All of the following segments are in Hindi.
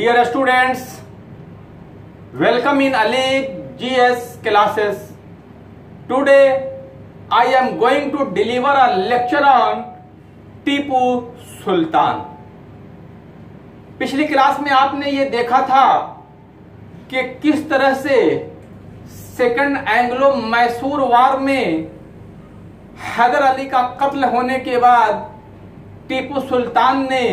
Dear students, welcome in Ali GS classes. Today I am going to deliver a lecture on Tipu Sultan पिछली क्लास में आपने ये देखा था कि किस तरह से सेकंड एंग्लो मैसूर वार में हैदर अली का कत्ल होने के बाद टीपू सुल्तान ने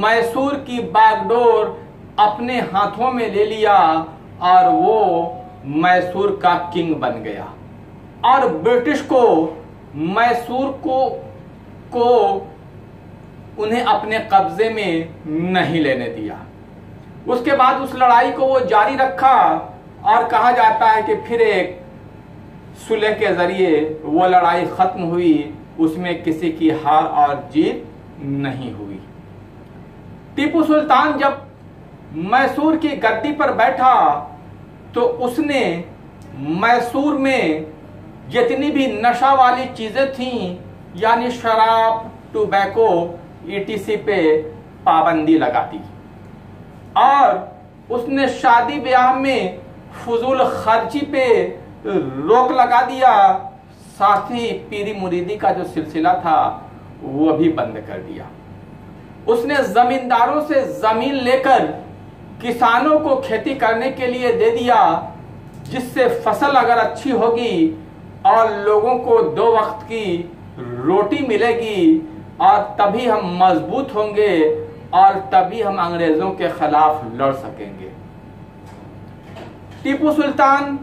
मैसूर की बागडोर अपने हाथों में ले लिया और वो मैसूर का किंग बन गया। और ब्रिटिश को, मैसूर को को उन्हें अपने कब्जे में नहीं लेने दिया। उसके बाद उस लड़ाई को वो जारी रखा और कहा जाता है कि फिर एक सुलह के ज़रिए वो लड़ाई खत्म हुई, उसमें किसी की हार और जीत नहीं हुई। टीपू सुल्तान जब मैसूर की गद्दी पर बैठा तो उसने मैसूर में जितनी भी नशा वाली चीज़ें थीं, यानी शराब, टोबैको ईटीसी पे पाबंदी लगा दी। और उसने शादी ब्याह में फजूल खर्ची पे रोक लगा दिया। साथ ही पीरी मुरीदी का जो सिलसिला था, वो भी बंद कर दिया। उसने जमींदारों से ज़मीन लेकर किसानों को खेती करने के लिए दे दिया, जिससे फ़सल अगर अच्छी होगी और लोगों को दो वक्त की रोटी मिलेगी और तभी हम मज़बूत होंगे और तभी हम अंग्रेज़ों के खिलाफ लड़ सकेंगे। टीपू सुल्तान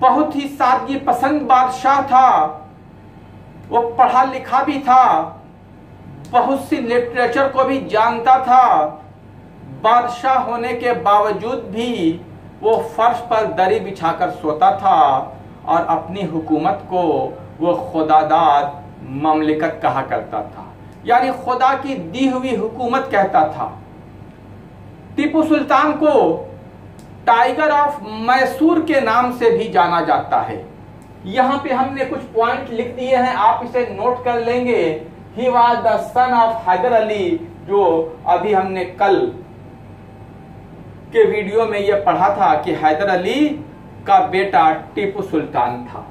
बहुत ही सादगी पसंद बादशाह था। वो पढ़ा लिखा भी था, बहुत सी लिटरेचर को भी जानता था। बादशाह होने के बावजूद भी वो फर्श पर दरी बिछाकर सोता था और अपनी हुकूमत को वो खुदादार ममलिकत कहा करता था। यानी खुदा की दी हुई हुकूमत कहता था। टीपू सुल्तान को टाइगर ऑफ़ मैसूर के नाम से भी जाना जाता है। यहाँ पे हमने कुछ पॉइंट लिख दिए हैं, आप इसे नोट कर लेंगे। He was the son of Haidar Ali जो अभी हमने कल के वीडियो में यह पढ़ा था कि हैदर अली का बेटा टीपू सुल्तान था।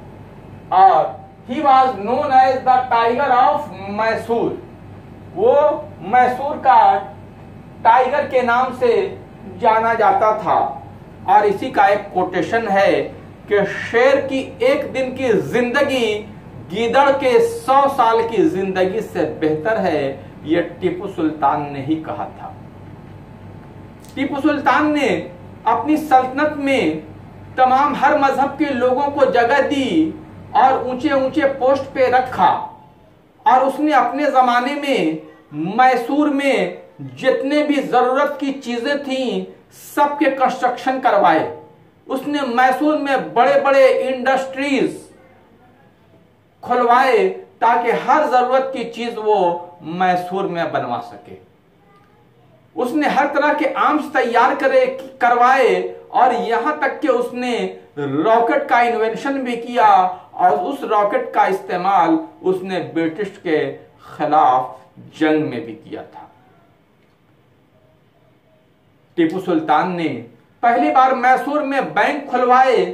और he was known as the tiger of Mysore वो मैसूर का टाइगर के नाम से जाना जाता था। और इसी का एक कोटेशन है कि शेर की एक दिन की ज़िंदगी गीदड़ के सौ साल की ज़िंदगी से बेहतर है यह टीपू सुल्तान ने ही कहा था। टीपू सुल्तान ने अपनी सल्तनत में तमाम हर मज़हब के लोगों को जगह दी और ऊँचे ऊँचे पोस्ट पे रखा। और उसने अपने जमाने में, मैसूर में जितने भी ज़रूरत की चीज़ें थी, सबके कंस्ट्रक्शन करवाए। उसने मैसूर में बड़े बड़े इंडस्ट्रीज़ खुलवाए ताकि हर ज़रूरत की चीज़ वो मैसूर में बनवा सके। उसने हर तरह के आर्म्स तैयार करे, करवाए और यहाँ तक कि उसने रॉकेट का इन्वेंशन भी किया और उस रॉकेट का इस्तेमाल उसने ब्रिटिश के खिलाफ जंग में भी किया था। टीपू सुल्तान ने पहली बार मैसूर में बैंक खुलवाए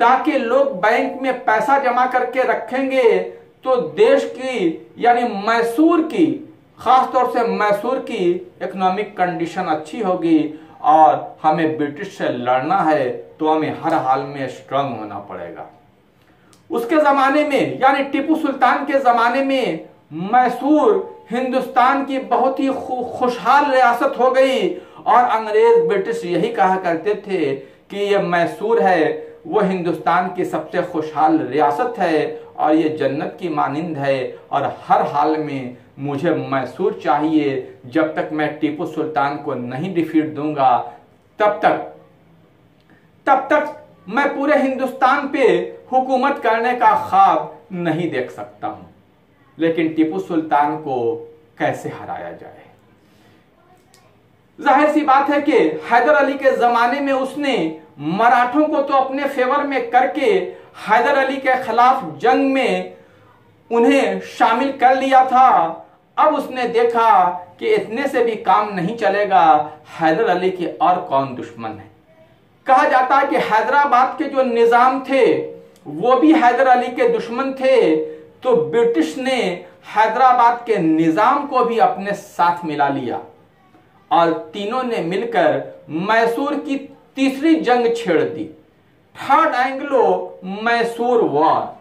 ताकि लोग बैंक में पैसा जमा करके रखेंगे तो देश की, यानी मैसूर की खास तौर से मैसूर की इकोनॉमिक कंडीशन अच्छी होगी और हमें ब्रिटिश से लड़ना है तो हमें हर हाल में स्ट्रांग होना पड़ेगा। उसके जमाने में, यानी टीपू सुल्तान के जमाने में, मैसूर हिंदुस्तान की बहुत ही खुशहाल रियासत हो गई और अंग्रेज़ ब्रिटिश यही कहा करते थे कि ये मैसूर है वो हिंदुस्तान की सबसे खुशहाल रियासत है और ये जन्नत की मानंद है। और हर हाल में मुझे मैसूर चाहिए। जब तक मैं टीपू सुल्तान को नहीं डिफीट दूँगा, तब तक तब तक मैं पूरे हिंदुस्तान पे हुकूमत करने का ख्वाब नहीं देख सकता हूँ। लेकिन टीपू सुल्तान को कैसे हराया जाए? ज़ाहिर सी बात है कि हैदर अली के जमाने में उसने मराठों को तो अपने फेवर में करके हैदर अली के खिलाफ जंग में उन्हें शामिल कर लिया था। अब उसने देखा कि इतने से भी काम नहीं चलेगा। हैदर अली के और कौन दुश्मन है? कहा जाता है कि हैदराबाद के जो निज़ाम थे, वो भी हैदर अली के दुश्मन थे। तो ब्रिटिश ने हैदराबाद के निज़ाम को भी अपने साथ मिला लिया। और तीनों ने मिलकर मैसूर की तीसरी जंग छेड़ दी। Third Anglo Mysore war.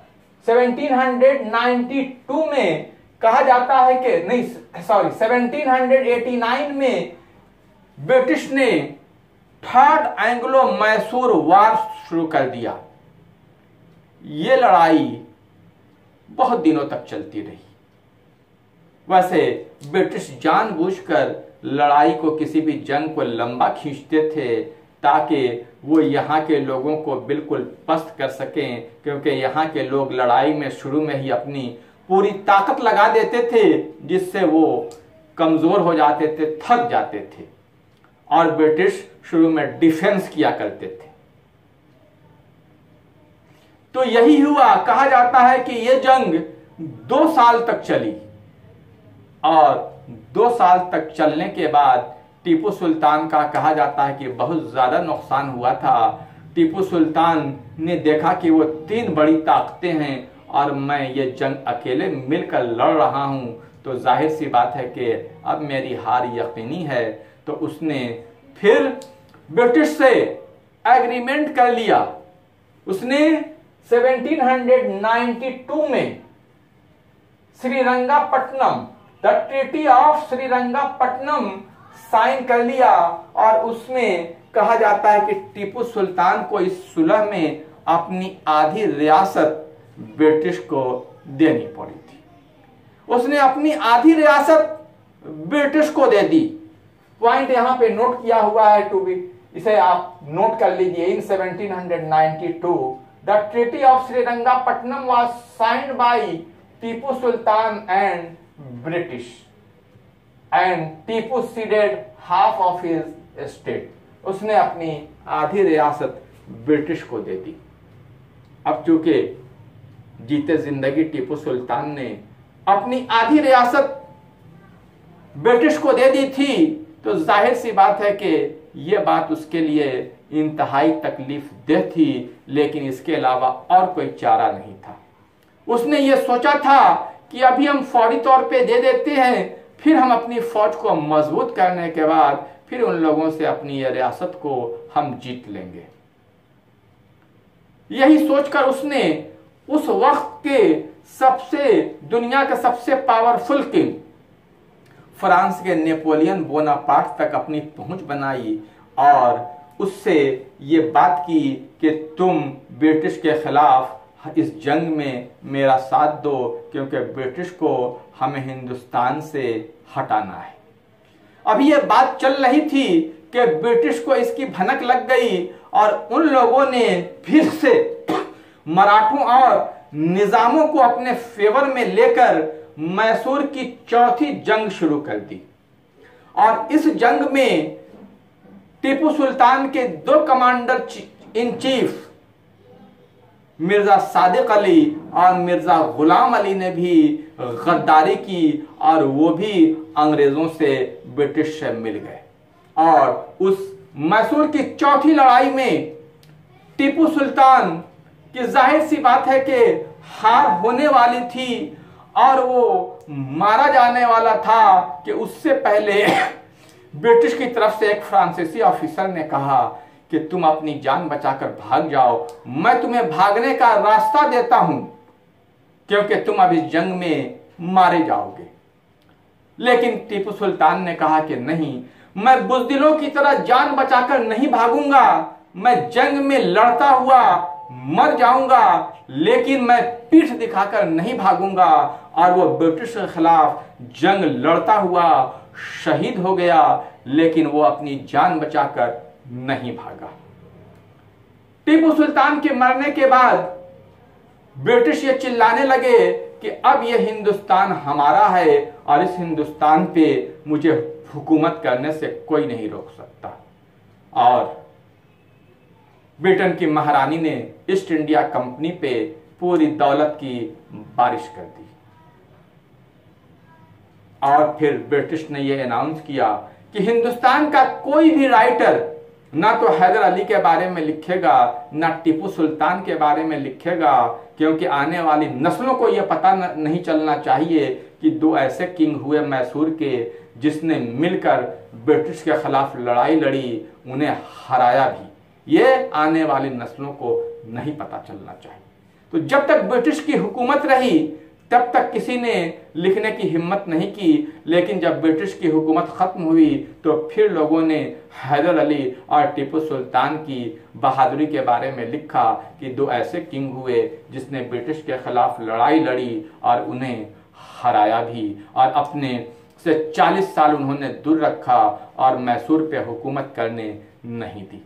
1792 में कहा जाता है कि, नहीं सॉरी 1789 में ब्रिटिश ने थर्ड एंग्लो मैसूर वार शुरू कर दिया। यह लड़ाई बहुत दिनों तक चलती रही। वैसे ब्रिटिश जानबूझकर लड़ाई को किसी भी जंग को लंबा खींचते थे ताकि वो यहाँ के लोगों को बिल्कुल पस्त कर सकें, क्योंकि यहाँ के लोग लड़ाई में, शुरू में ही अपनी पूरी ताकत लगा देते थे, जिससे वो कमज़ोर हो जाते थे, थक जाते थे। और ब्रिटिश शुरू में डिफेंस किया करते थे। तो यही हुआ। कहा जाता है कि यह जंग दो साल तक चली। और दो साल तक चलने के बाद टीपू सुल्तान का कहा जाता है कि बहुत ज़्यादा नुकसान हुआ था। टीपू सुल्तान ने देखा कि वो तीन बड़ी ताकतें हैं और मैं ये जंग अकेले मिलकर लड़ रहा हूँ। तो ज़ाहिर सी बात है कि अब मेरी हार यकीनी है। तो उसने फिर ब्रिटिश से एग्रीमेंट कर लिया। उसने 1792 में Srirangapatna, the treaty of Srirangapatna sign कर लिया और उसमें कहा जाता है कि टीपू सुल्तान को इस सुलह में अपनी आधी रियासत ब्रिटिश को देनी पड़ी थी। उसने अपनी आधी रियासत ब्रिटिश को दे दी। पॉइंट यहाँ पे नोट किया हुआ है टू बी। इसे आप नोट कर लीजिए। In 1792 the treaty of Srirangapatna was signed by Tipu Sultan and British and Tipu ceded half of his state उसने अपनी आधी रियासत ब्रिटिश को दे दी। अब चूँकि जीते ज़िंदगी टीपू सुल्तान ने अपनी आधी रियासत ब्रिटिश को दे दी थी तो ज़ाहिर सी बात है कि यह बात उसके लिए इंतहाई तकलीफ़ दे थी, लेकिन इसके अलावा और कोई चारा नहीं था। उसने ये सोचा था कि अभी हम फौरी तौर पे दे देते हैं फिर हम अपनी फौज को मज़बूत करने के बाद फिर उन लोगों से अपनी यह रियासत को हम जीत लेंगे। यही सोचकर उसने उस वक्त के सबसे, दुनिया का सबसे पावरफुल किंग फ्रांस के नेपोलियन बोनापार्ट तक अपनी पहुँच बनाई और उससे ये बात की कि तुम ब्रिटिश के खिलाफ इस जंग में मेरा साथ दो, क्योंकि ब्रिटिश को हमें हिंदुस्तान से हटाना है। अभी ये बात चल रही थी कि ब्रिटिश को इसकी भनक लग गई और उन लोगों ने फिर से मराठों और निजामों को अपने फेवर में लेकर मैसूर की चौथी जंग शुरू कर दी। और इस जंग में टीपू सुल्तान के दो commander in chief Mirza Sadiq Ali और मिर्ज़ा गुलाम अली ने भी गद्दारी की और वो भी अंग्रेज़ों से ब्रिटिश से मिल गए। और उस मैसूर की चौथी लड़ाई में टीपू सुल्तान की ज़ाहिर सी बात है कि हार होने वाली थी और वो मारा जाने वाला था कि उससे पहले ब्रिटिश की तरफ़ से एक फ्रांसीसी ऑफिसर ने कहा कि तुम अपनी जान बचाकर भाग जाओ। मैं तुम्हें भागने का रास्ता देता हूँ, क्योंकि तुम इस जंग में मारे जाओगे। लेकिन टीपू सुल्तान ने कहा कि नहीं, मैं बुजदिलों की तरह जान बचाकर नहीं भागूँगा। मैं जंग में लड़ता हुआ मर जाऊँगा, लेकिन मैं पीठ दिखाकर नहीं भागूँगा। और वो ब्रिटिश के खिलाफ जंग लड़ता हुआ शहीद हो गया, लेकिन वो अपनी जान बचाकर नहीं भागा। टीपू सुल्तान के मरने के बाद ब्रिटिश ये चिल्लाने लगे कि अब यह हिंदुस्तान हमारा है और इस हिंदुस्तान पे मुझे हुकूमत करने से कोई नहीं रोक सकता। और ब्रिटेन की महारानी ने ईस्ट इंडिया कंपनी पे पूरी दौलत की बारिश कर दी। और फिर ब्रिटिश ने यह अनाउंस किया कि हिंदुस्तान का कोई भी राइटर ना तो हैदर अली के बारे में लिखेगा, ना टीपू सुल्तान के बारे में लिखेगा, क्योंकि आने वाली नस्लों को यह पता नहीं चलना चाहिए कि दो ऐसे किंग हुए मैसूर के जिसने मिलकर ब्रिटिश के खिलाफ लड़ाई लड़ी, उन्हें हराया भी। ये आने वाली नस्लों को नहीं पता चलना चाहिए। तो जब तक ब्रिटिश की हुकूमत रही तब तक किसी ने लिखने की हिम्मत नहीं की, लेकिन जब ब्रिटिश की हुकूमत खत्म हुई तो फिर लोगों ने हैदर अली और टीपू सुल्तान की बहादुरी के बारे में लिखा कि दो ऐसे किंग हुए जिसने ब्रिटिश के खिलाफ लड़ाई लड़ी और उन्हें हराया भी और अपने से 40 साल उन्होंने दूर रखा और मैसूर पे हुकूमत करने नहीं दी।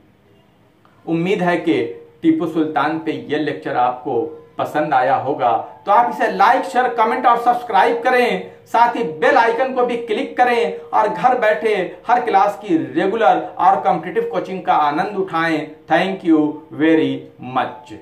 उम्मीद है कि टीपू सुल्तान पे यह लेक्चर आपको पसंद आया होगा। तो आप इसे लाइक शेयर कमेंट और सब्सक्राइब करें। साथ ही बेल आइकन को भी क्लिक करें और घर बैठे हर क्लास की रेगुलर और कॉम्पिटिटिव कोचिंग का आनंद उठाएँ। Thank you very much